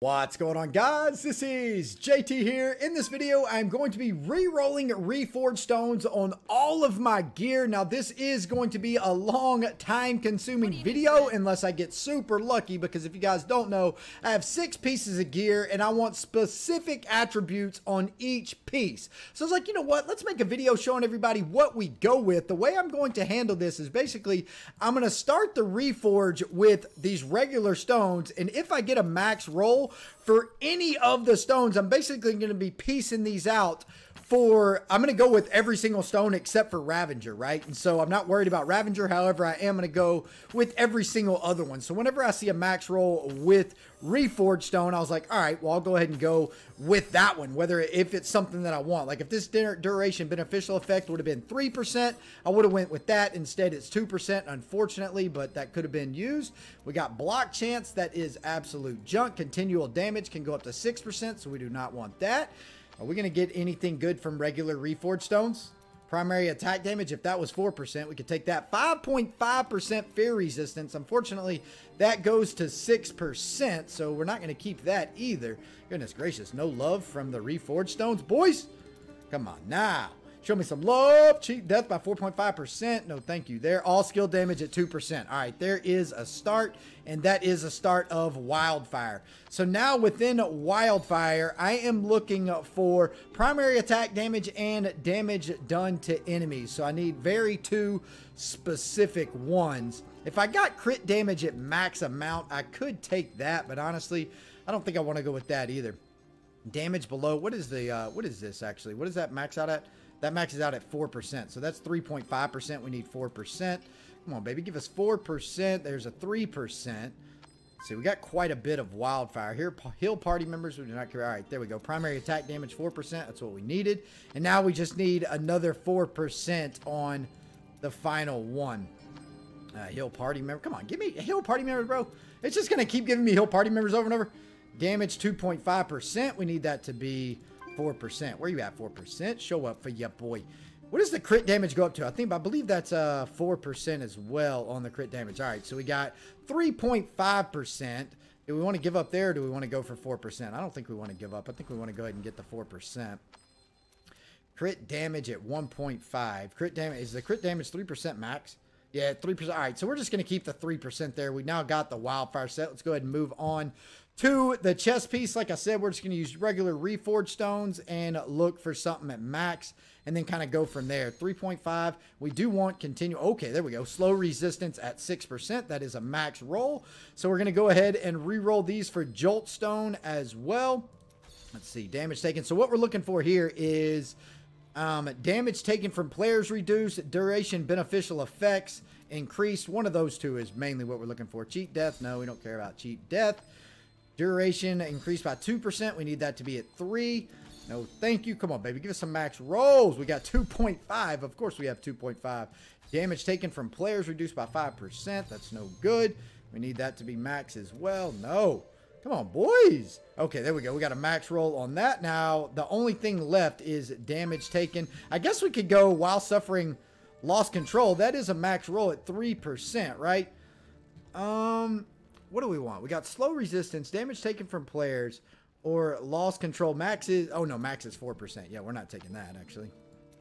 What's going on guys? This is JT here. In this video, I'm going to be re-rolling Reforged Stones on all of my gear. Now this is going to be a long time consuming video unless I get super lucky because if you guys don't know, I have six pieces of gear and I want specific attributes on each piece. So I was like, you know what? Let's make a video showing everybody what we go with. The way I'm going to handle this is basically, I'm going to start the Reforge with these regular stones and if I get a max roll, for any of the stones. I'm basically going to be piecing these out for, I'm going to go with every single stone except for Ravager, right? And so I'm not worried about Ravager. However, I am going to go with every single other one. So whenever I see a max roll with Reforged Stone, I was like, all right, well, I'll go ahead and go with that one, whether if it's something that I want. Like if this duration beneficial effect would have been 3%, I would have went with that. Instead, it's 2%, unfortunately, but that could have been used. We got block chance. That is absolute junk. Continual damage can go up to 6%, so we do not want that. Are we going to get anything good from regular Reforged Stones? Primary attack damage, if that was 4%, we could take that. 5.5% fear resistance. Unfortunately, that goes to 6%, so we're not going to keep that either. Goodness gracious, no love from the Reforged Stones. Boys, come on now. Show me some love. Cheat death by 4.5%. No, thank you. There, all skill damage at 2%. All right, there is a start, and that is a start of Wildfire. So now within Wildfire, I am looking for primary attack damage and damage done to enemies. So I need very two specific ones. If I got crit damage at max amount, I could take that, but honestly, I don't think I want to go with that either. Damage below, what is the, uh, what is this actually? What does that max out at? That maxes out at 4%. So that's 3.5%. We need 4%. Come on, baby. Give us 4%. There's a 3%. See, we got quite a bit of wildfire here. Hill party members, we do not care. All right, there we go. Primary attack damage, 4%. That's what we needed. And now we just need another 4% on the final one. Uh, heal party member. Come on, give me hill party members, bro. It's just going to keep giving me hill party members over and over. Damage 2.5%. We need that to be 4%. Where you at, 4%? Show up for ya, boy. What does the crit damage go up to? I think, I believe that's uh, 4% as well on the crit damage. All right, so we got 3.5%. Do we want to give up there do we want to go for 4%? I don't think we want to give up. I think we want to go ahead and get the 4%. Crit damage at 1.5. Crit damage, is the crit damage 3% max? Yeah, 3%. All right, so we're just going to keep the 3% there. We now got the wildfire set. Let's go ahead and move on to the chest piece. Like I said, we're just going to use regular reforged stones and look for something at max and then kind of go from there. 3.5. We do want continue. Okay, there we go. Slow resistance at 6%. That is a max roll. So we're going to go ahead and re-roll these for Jolt Stone as well. Let's see. Damage taken. So what we're looking for here is um, damage taken from players reduced, duration beneficial effects increased. One of those two is mainly what we're looking for. Cheat death. No, we don't care about cheat death. Duration increased by 2%. We need that to be at 3. No, thank you. Come on, baby. Give us some max rolls. We got 2.5. Of course, we have 2.5. Damage taken from players reduced by 5%. That's no good. We need that to be max as well. No. Come on, boys. Okay, there we go. We got a max roll on that. Now, the only thing left is damage taken. I guess we could go while suffering lost control. That is a max roll at 3%, right? Um, what do we want? We got slow resistance, damage taken from players, or lost control. Max is, oh no, max is 4%. Yeah, we're not taking that, actually.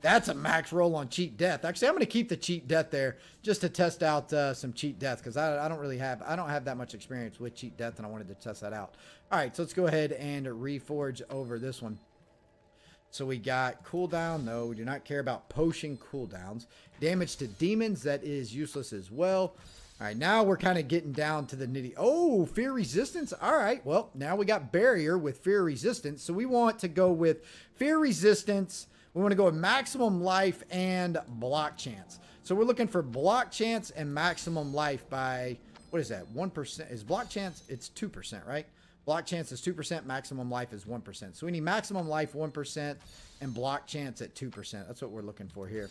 That's a max roll on cheat death. Actually, I'm going to keep the cheat death there just to test out uh, some cheat death because I, I, don't really have, I don't have that much experience with cheat death and I wanted to test that out. All right, so let's go ahead and reforge over this one. So we got cooldown. No, we do not care about potion cooldowns. Damage to demons, that is useless as well. All right, now we're kind of getting down to the nitty. Oh, fear resistance. All right, well, now we got barrier with fear resistance. So we want to go with fear resistance. We want to go with maximum life and block chance. So we're looking for block chance and maximum life by, what is that? 1%. Is block chance? It's 2%, right? Block chance is 2%, maximum life is 1%. So we need maximum life 1% and block chance at 2%. That's what we're looking for here.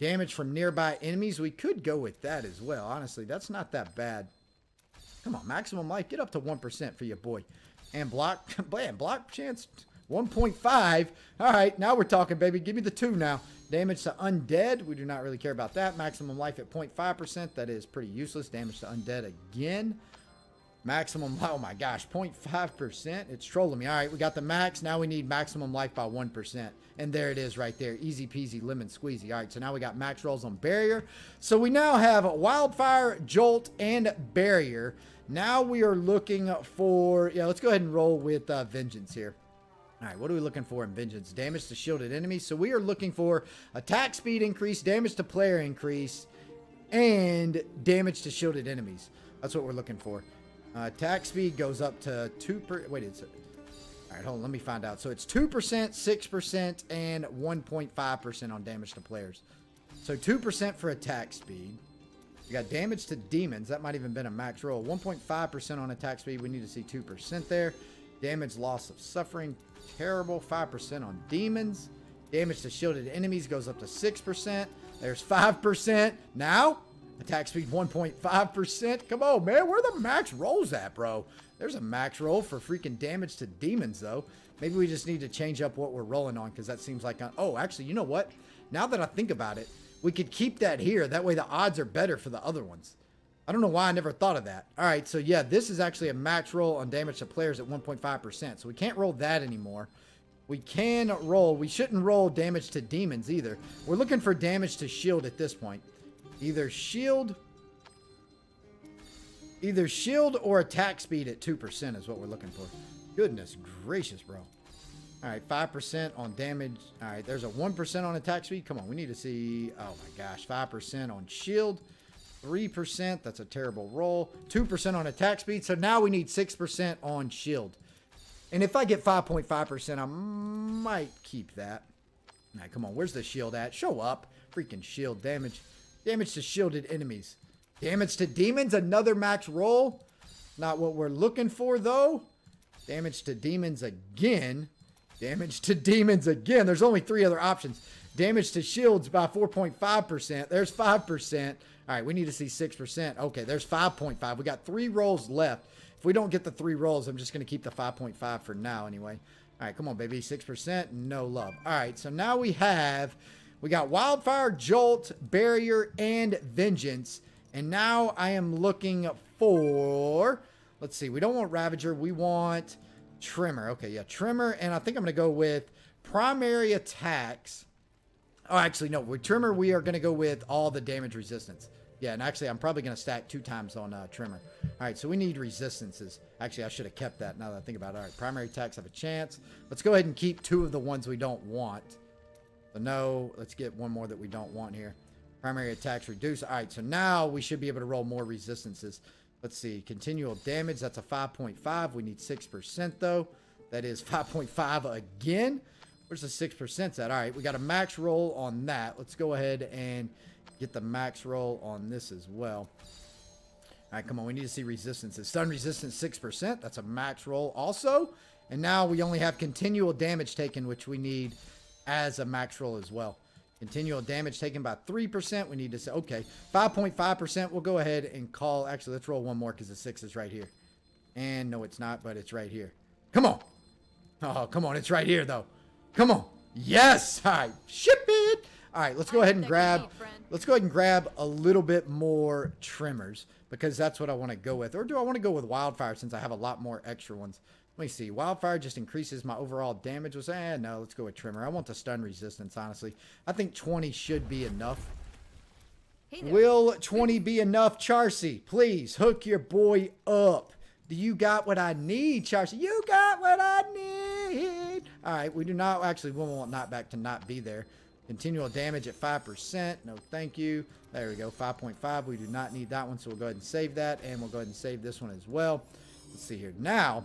Damage from nearby enemies. We could go with that as well. Honestly, that's not that bad. Come on, maximum life. Get up to 1% for your boy. And block, man, block chance 1.5. All right, now we're talking, baby. Give me the two now. Damage to undead. We do not really care about that. Maximum life at 0.5%. That is pretty useless. Damage to undead again. Maximum, oh my gosh, 0.5%. It's trolling me. All right, we got the max. Now we need maximum life by 1%. And there it is right there. Easy peasy, lemon squeezy. All right, so now we got max rolls on barrier. So we now have wildfire, jolt, and barrier. Now we are looking for, yeah, let's go ahead and roll with uh, vengeance here. All right, what are we looking for in Vengeance? Damage to shielded enemies. So we are looking for attack speed increase, damage to player increase, and damage to shielded enemies. That's what we're looking for. Uh, attack speed goes up to 2 per... Wait, it's... All right, hold on. Let me find out. So it's 2%, 6%, and 1.5% on damage to players. So 2% for attack speed. We got damage to demons. That might even been a max roll. 1.5% on attack speed. We need to see 2% there. Damage, loss of suffering, terrible. 5% on demons. Damage to shielded enemies goes up to 6%. There's 5%. Now, attack speed 1.5%. Come on, man. Where the max rolls at, bro? There's a max roll for freaking damage to demons, though. Maybe we just need to change up what we're rolling on because that seems like... Oh, actually, you know what? Now that I think about it, we could keep that here. That way the odds are better for the other ones. I don't know why I never thought of that. All right, so yeah, this is actually a max roll on damage to players at 1.5%. So we can't roll that anymore. We can roll. We shouldn't roll damage to demons either. We're looking for damage to shield at this point. Either shield... Either shield or attack speed at 2% is what we're looking for. Goodness gracious, bro. All right, 5% on damage. All right, there's a 1% on attack speed. Come on, we need to see... Oh, my gosh. 5% on shield. 3%. That's a terrible roll. 2% on attack speed. So now we need 6% on shield. And if I get 5.5%, I might keep that. All right, come on. Where's the shield at? Show up. Freaking shield damage. Damage to shielded enemies. Damage to demons. Another max roll. Not what we're looking for, though. Damage to demons again. Damage to demons again. There's only three other options. Damage to shields by 4.5%. There's 5%. All right, we need to see 6%. Okay, there's 5.5. We got three rolls left. If we don't get the three rolls, I'm just going to keep the 5.5 for now anyway. All right, come on, baby. 6%, no love. All right, so now we have, we got Wildfire, Jolt, Barrier, and Vengeance. And now I am looking for, let's see, we don't want Ravager. We want Tremor. Okay, yeah, Tremor. And I think I'm going to go with Primary Attacks. Oh, actually, no. With Tremor, we are going to go with all the damage resistance. Yeah, and actually, I'm probably going to stack two times on uh, Tremor. All right, so we need resistances. Actually, I should have kept that now that I think about it. All right, primary attacks have a chance. Let's go ahead and keep two of the ones we don't want. So no, let's get one more that we don't want here. Primary attacks reduce. All right, so now we should be able to roll more resistances. Let's see, continual damage, that's a 5.5. We need 6% though. That is 5.5 again. Where's the 6% at? All right, we got a max roll on that. Let's go ahead and get the max roll on this as well. All right, come on. We need to see resistances. Stun resistance 6%. That's a max roll also. And now we only have continual damage taken, which we need as a max roll as well. Continual damage taken by 3%. We need to say, okay, 5.5%. We'll go ahead and call. Actually, let's roll one more because the 6 is right here. And no, it's not, but it's right here. Come on. Oh, come on. It's right here, though. Come on. Yes. All right. Ship it. All right, let's go ahead and grab, let's go ahead and grab a little bit more tremors because that's what I want to go with. Or do I want to go with wildfire since I have a lot more extra ones? Let me see. Wildfire just increases my overall damage. Was eh, no, let's go with Tremor. I want the stun resistance, honestly. I think 20 should be enough. Hey Will 20 be enough, Charsi? Please, hook your boy up. Do you got what I need, Charsi? You got what I need. All right, we do not, actually, we want knockback to not be there. Continual damage at 5%. No, thank you. There we go. 5.5. We do not need that one, so we'll go ahead and save that. And we'll go ahead and save this one as well. Let's see here. Now,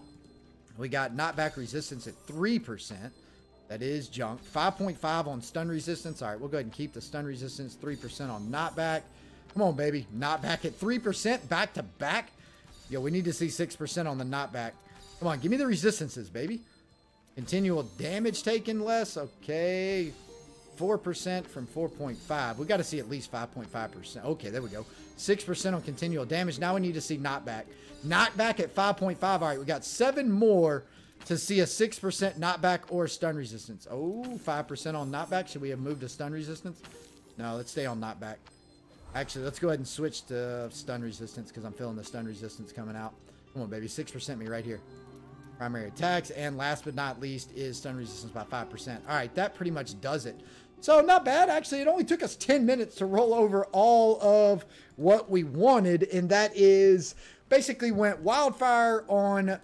we got knockback resistance at 3%. That is junk. 5.5 on stun resistance. All right, we'll go ahead and keep the stun resistance. 3% on knockback. Come on, baby. Knockback at 3% back to back. Yo, we need to see 6% on the knockback. Come on, give me the resistances, baby. Continual damage taken less. Okay. 4% from 4.5. We got to see at least 5.5%. Okay, there we go. 6% on continual damage. Now we need to see knockback. Knockback at 5.5. All right, we got seven more to see a 6% knockback or stun resistance. Oh, 5% on knockback. Should we have moved to stun resistance? No, let's stay on knockback. Actually, let's go ahead and switch to stun resistance because I'm feeling the stun resistance coming out. Come on, baby. 6% me right here. Primary attacks. And last but not least is stun resistance by 5%. All right, that pretty much does it. So not bad. Actually, it only took us 10 minutes to roll over all of what we wanted. And that is basically went wildfire on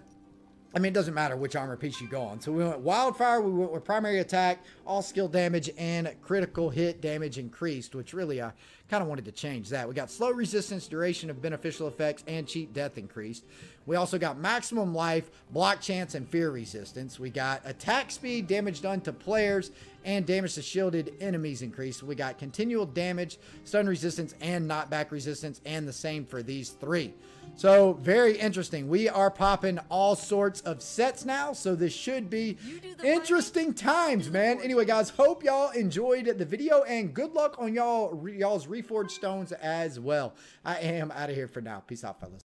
I mean, it doesn't matter which armor piece you go on. So we went Wildfire, we went with primary attack, all skill damage, and critical hit damage increased, which really uh, I kind of wanted to change that. We got slow resistance, duration of beneficial effects, and cheat death increased. We also got maximum life, block chance, and fear resistance. We got attack speed, damage done to players, and damage to shielded enemies increased. We got continual damage, stun resistance, and knockback resistance, and the same for these three. So very interesting. We are popping all sorts of sets now, so this should be interesting times, man. Anyway, guys, hope y'all enjoyed the video, and good luck on y'all y'all's reforged stones as well. I am out of here for now. Peace out, fellas.